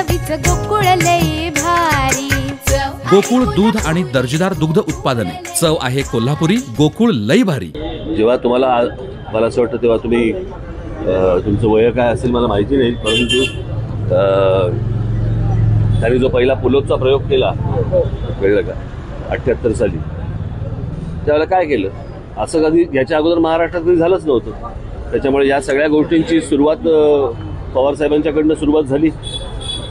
चवीच गोकुळ लई भारी. गोकुळ दूध आणि दर्जेदार दुग्ध उत्पादने. चव आहे कोल्हापुरी गोकुळ लई भारी. जेव्हा तुम्हाला मला असं वाटतं तेव्हा तुम्ही तुमचं वय काय असेल मला माहिती नाही परंतु त्यांनी जो पहिला पुलोचा प्रयोग केला कळलं का? अठ्ठ्याहत्तर साली. त्यावेळेला काय केलं? असं कधी याच्या अगोदर महाराष्ट्रात कधी झालंच नव्हतं. त्याच्यामुळे या सगळ्या गोष्टींची सुरुवात पवारसाहेबांच्याकडनं सुरुवात झाली.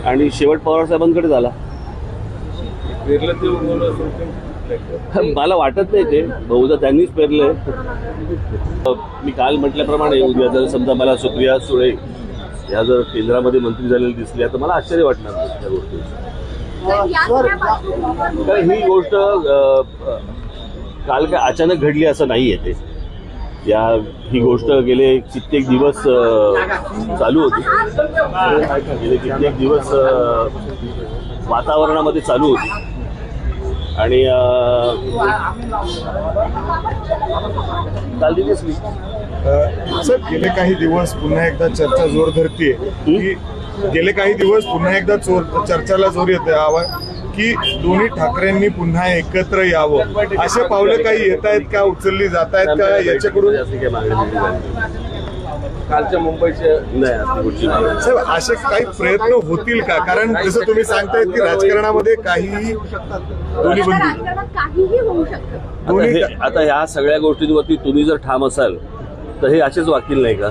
आणि शेवट पवारसाहेबांकडे झाला. मला वाटत नाही ते. बहुधा त्यांनीच पेरलंय मी काल म्हटल्याप्रमाणे उद्या जर समजा मला सुप्रिया सुळे या जर केंद्रामध्ये मंत्री झालेल्या दिसल्या तर मला आश्चर्य वाटणार नाही त्या गोष्टी कारण ही गोष्ट काल काय अचानक घडली असं नाहीये ते. या ही गोष्ट गेले कित्येक दिवस चालू होती. गेले कित्येक दिवस वातावरणामध्ये चालू होती. आणि काल दिसली अ, सर गेले काही दिवस पुन्हा एकदा चर्चा जोर धरतीये. की गेले काही दिवस पुन्हा एकदा चोर चर्चाला जोर येते आवा की दोन्ही ठाकरेंनी पुन्हा एकत्र यावं. असे पावलं काही येत आहेत का? उचलली जात आहेत का? याच्याकडून अशी. कालच्या मुंबईचे नाही असं. साहेब काही प्रयत्न होतील का? कारण जसं तुम्ही सांगतायत की राजकारणामध्ये काहीही दोन्ही बंदी राजकारणात काहीही होऊ शकतं. आता दोन्ही हे आता ह्या सगळ्या गोष्टींवरती तुम्ही जर ठाम असाल तर हे असेच वाकील नाही का?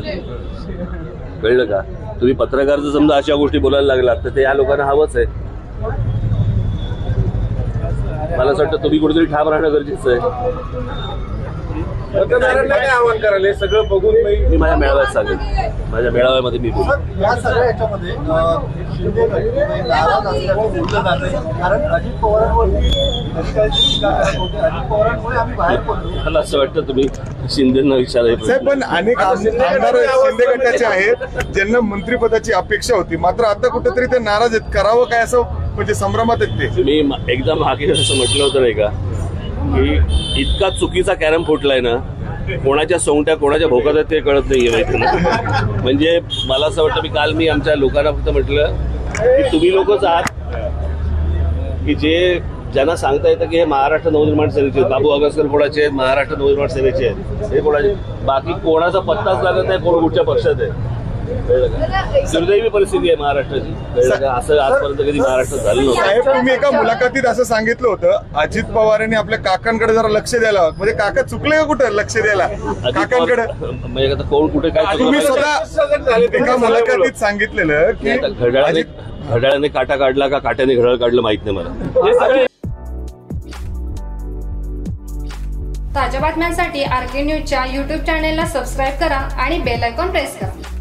कळलं का? तुम्ही पत्रकार जर समजा अशा गोष्टी बोलायला लागलात तर ते या लोकांना हवंच आहे. मला असं वाटतं तुम्ही कुठेतरी ठाम राहणं गरजेचं आहे. काय आव्हान करायला सगळं बघून मी मी माझ्या मेळाव्यात सांगेन. माझ्या मेळाव्यामध्ये मी बोलू या सगळ्या याच्यामध्ये अ, शिंदे गट नाराज असल्याचं बोललं जात आहे. कारण अजित पवारांवरती लष्कराची टीका करत होते. अजित पवारांमुळे आम्ही बाहेर पडलो. मला असं वाटतं तुम्ही शिंदेना विचारायचं साहेब पण अनेक आम- आमदार शिंदे गटाचे आहेत ज्यांना मंत्रिपदाची अपेक्षा होती. मात्र आता कुठेतरी ते नाराज आहेत. करावं काय असं म्हणजे संभ्रमात आहेत ते. मी एकदा मागे असं म्हटलं होतं नाही का की इतका चुकीचा कॅरम फुटलाय ना कोणाच्या सोंगट्या कोणाच्या भोकात आहेत ते कळत नाहीये माहिती ना. म्हणजे मला असं वाटतं मी काल मी आमच्या लोकांना फक्त म्हटलं की तुम्ही लोकच आहात की जे ज्यांना सांगता येतं की हे महाराष्ट्र नवनिर्माण सेनेचे आहेत बाबू आगसकर कोणाचे आहेत महाराष्ट्र नवनिर्माण सेनेचे आहेत हे कोणाचे बाकी कोणाचा पत्ताच लागत नाही कोण कुठच्या पक्षात आहे. दुर्दैवी परिस्थिती आहे महाराष्ट्राची? असं आजपर्यंत कधी महाराष्ट्रात झालं नव्हतं साहेब तुम्ही एका मुलाखतीत असं सांगितलं होतं अजित पवारांनी आपल्या काकांकडे जरा लक्ष द्यायला हवं. म्हणजे काका चुकले का कुठं लक्ष द्यायला अजित काकांकडे पवार- म्हणजे आता कोण कुठे काय तुम्ही? स्वतः एका मुलाखतीत सांगितलेलं की आता घड्याळाने अजित घड्याळाने काटा काढला का काट्याने घड्याळ काढलं माहीत नाही मला ताज्या बातम्यांसाठी आर के न्यूजच्या यूट्यूब चॅनेलला सबस्क्राईब करा आणि बेल आयकॉन प्रेस करा